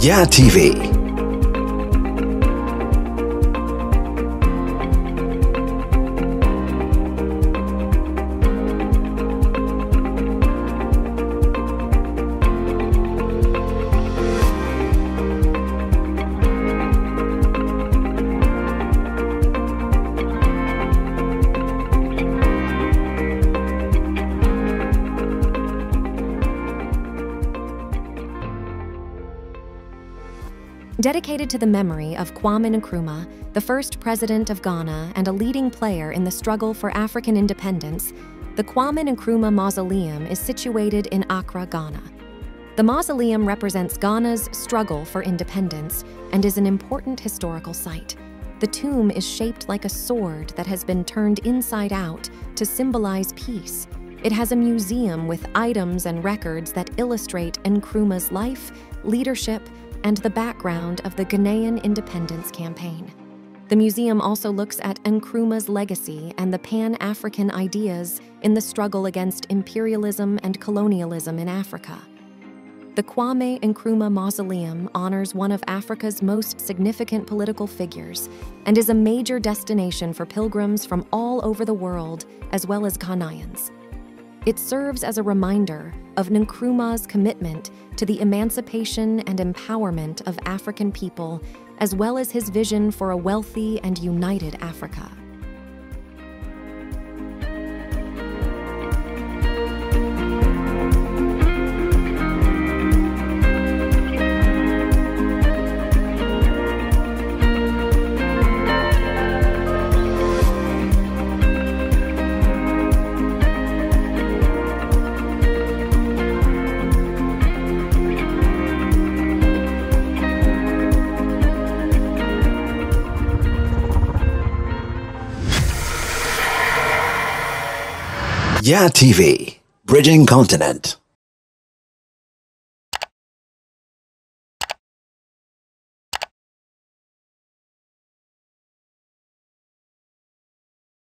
YAD TV. Dedicated to the memory of Kwame Nkrumah, the first president of Ghana and a leading player in the struggle for African independence, the Kwame Nkrumah Mausoleum is situated in Accra, Ghana. The mausoleum represents Ghana's struggle for independence and is an important historical site. The tomb is shaped like a sword that has been turned inside out to symbolize peace. It has a museum with items and records that illustrate Nkrumah's life, leadership, and the background of the Ghanaian independence campaign. The museum also looks at Nkrumah's legacy and the Pan African ideas in the struggle against imperialism and colonialism in Africa. The Kwame Nkrumah Mausoleum honors one of Africa's most significant political figures and is a major destination for pilgrims from all over the world, as well as Ghanaians. It serves as a reminder of Nkrumah's commitment to the emancipation and empowerment of African people, as well as his vision for a wealthy and united Africa. YAD TV. Bridging Continent.